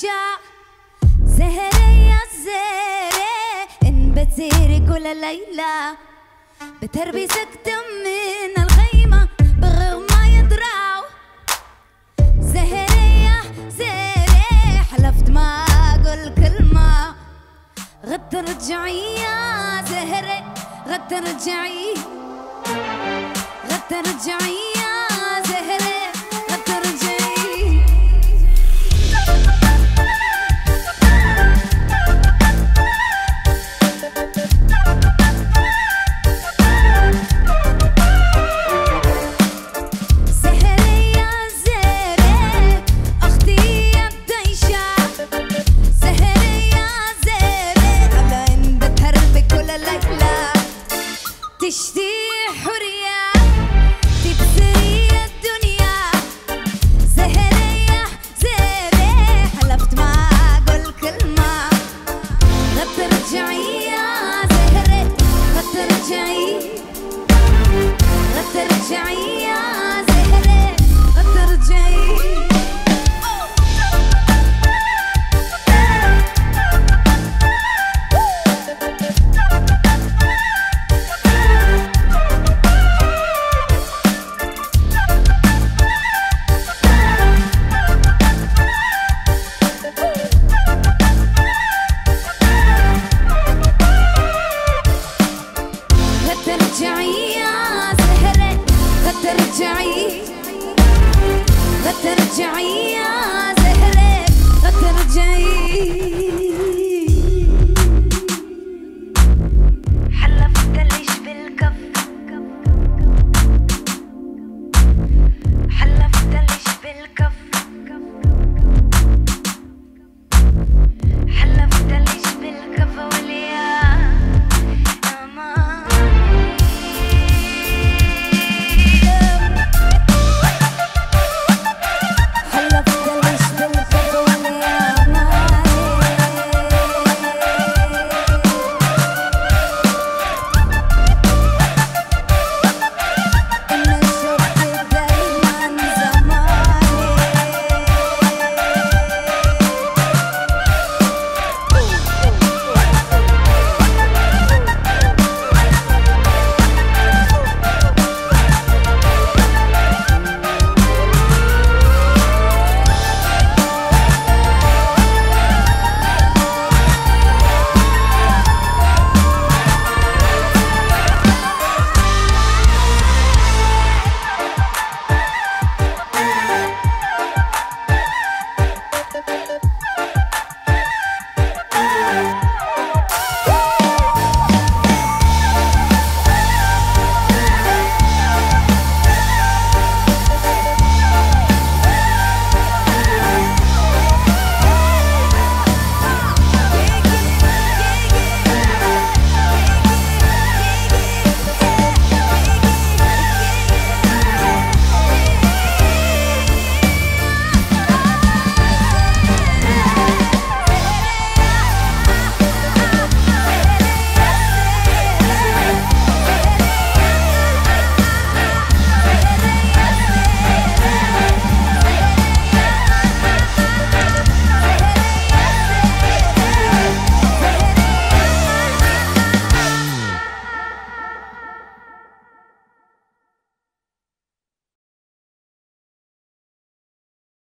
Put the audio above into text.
عيشة زهري يا زهري إن بتسيري كل ليلة. بتربي سكتة من الغيمة بغير ما يدرعوا. زهري يا زهري حلفت ما أقول كلمة. غد ترجعي يا زهري غد ترجعي غد ترجعي رجعي يا زهرة لا ترجعي لا ترجعي يا कथर जई कथर يا आद कथर जई